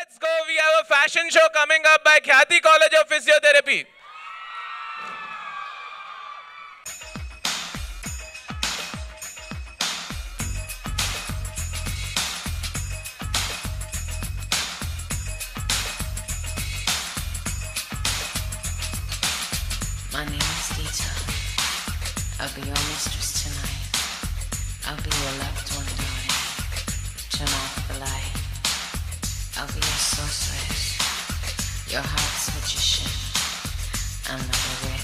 Let's go. We have a fashion show coming up by Khyati College of Physiotherapy. My name is Dita. I'll be your mistress tonight. I'll be your lover. Your heart switches shift. Another way.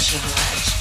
Imagine.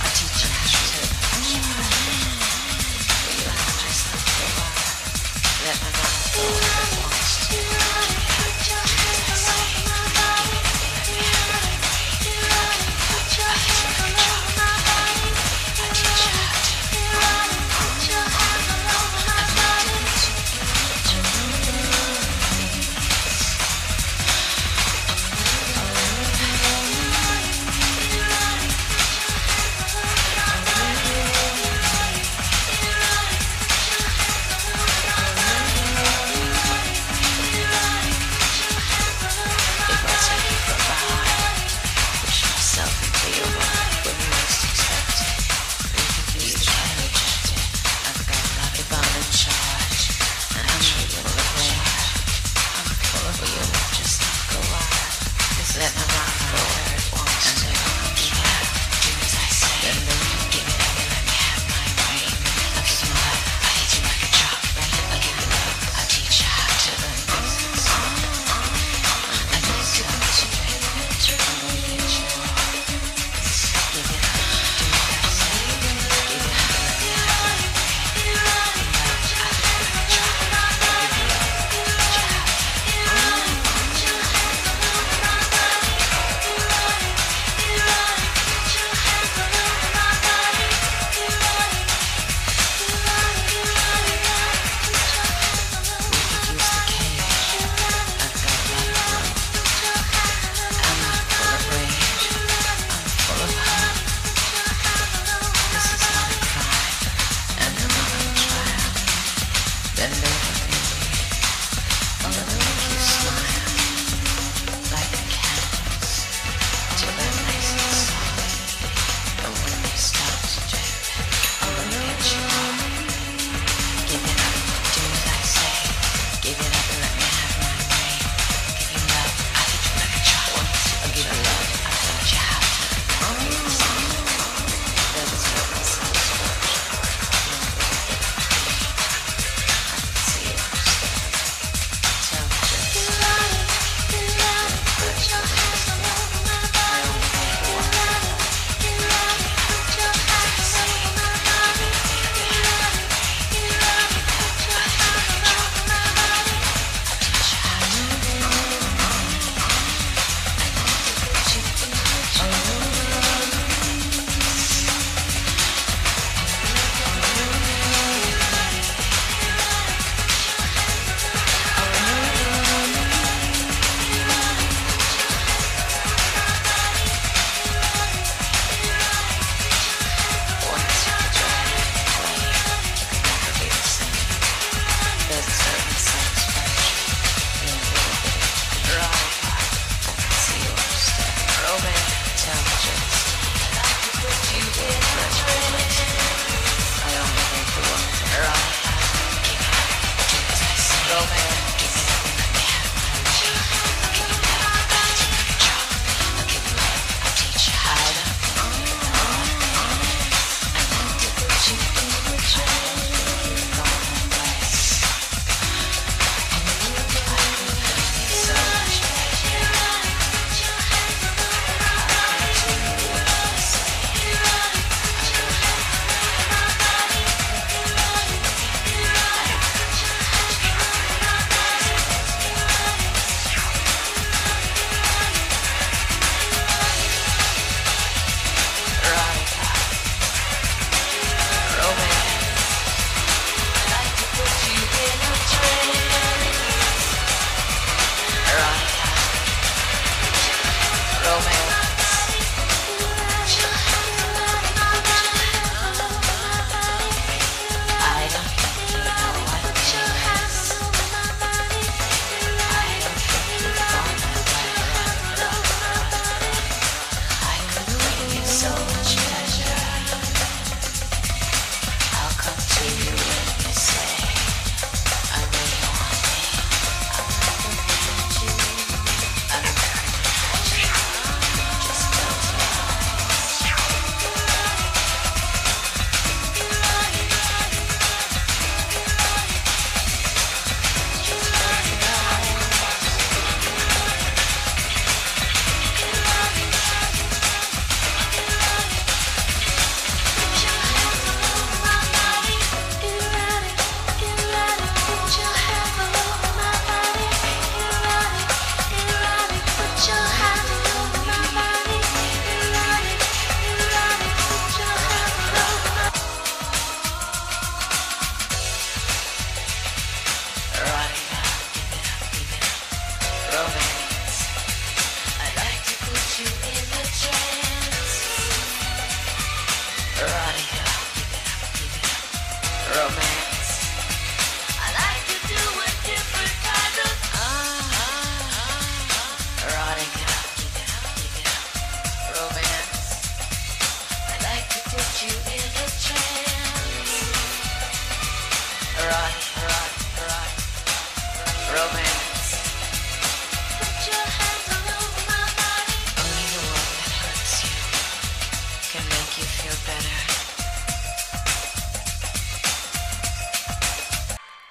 Sarah, man.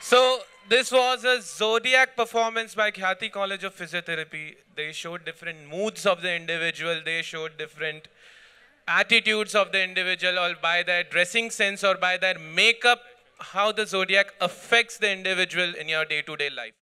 So this was a zodiac performance by Khyati College of Physiotherapy. They showed different moods of the individual. They showed different attitudes of the individual or by their dressing sense or by their makeup, how the zodiac affects the individual in your day-to-day -day life.